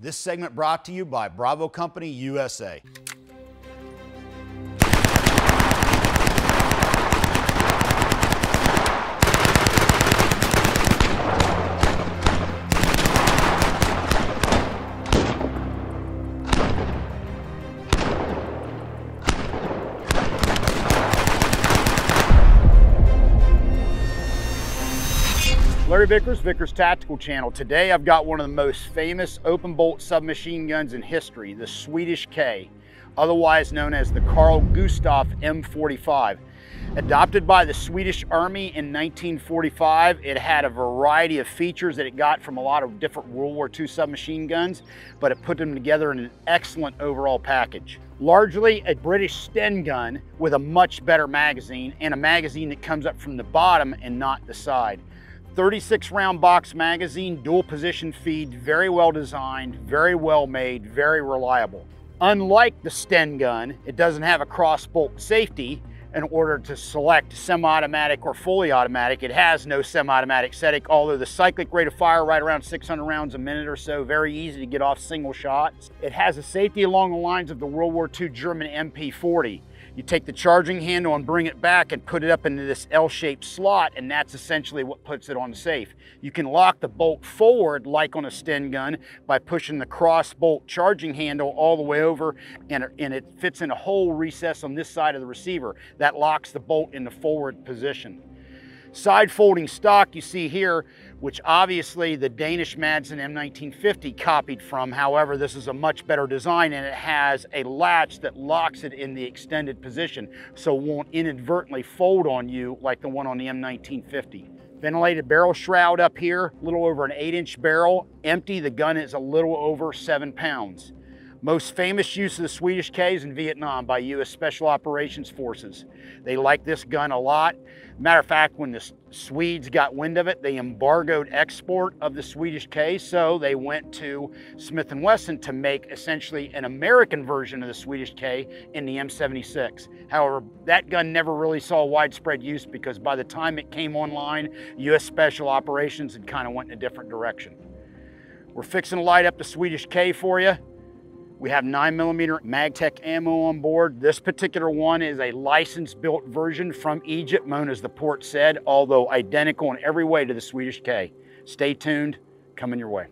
This segment brought to you by Bravo Company USA. Larry Vickers, Vickers Tactical Channel. Today I've got one of the most famous open bolt submachine guns in history, the Swedish K, otherwise known as the Carl Gustaf M45. Adopted by the Swedish Army in 1945, it had a variety of features that it got from a lot of different World War II submachine guns, but it put them together in an excellent overall package. Largely a British Sten gun with a much better magazine and a magazine that comes up from the bottom and not the side. 36 round box magazine, dual position feed, very well designed, very well made, very reliable. Unlike the Sten gun, it doesn't have a cross bolt safety in order to select semi-automatic or fully automatic. It has no semi-automatic setting, although the cyclic rate of fire right around 600 rounds a minute or so, very easy to get off single shots. It has a safety along the lines of the World War II German MP40. You take the charging handle and bring it back and put it up into this L-shaped slot, and that's essentially what puts it on safe. You can lock the bolt forward, like on a Sten gun, by pushing the cross bolt charging handle all the way over, and, and it fits in a hole recess on this side of the receiver. That locks the bolt in the forward position. Side folding stock you see here, which obviously the Danish Madsen M1950 copied from. However, this is a much better design and it has a latch that locks it in the extended position so won't inadvertently fold on you like the one on the M1950. Ventilated barrel shroud up here, a little over an eight inch barrel. Empty, the gun is a little over seven pounds. Most famous use of the Swedish K is in Vietnam by U.S. Special Operations Forces. They like this gun a lot. Matter of fact, when the Swedes got wind of it, they embargoed export of the Swedish K, so they went to Smith & Wesson to make essentially an American version of the Swedish K in the M76. However, that gun never really saw widespread use because by the time it came online, U.S. Special Operations had kind of went in a different direction. We're fixing to light up the Swedish K for you. We have 9mm MagTech ammo on board. This particular one is a license-built version from Egypt, known as the Port Said, although identical in every way to the Swedish K. Stay tuned, coming your way.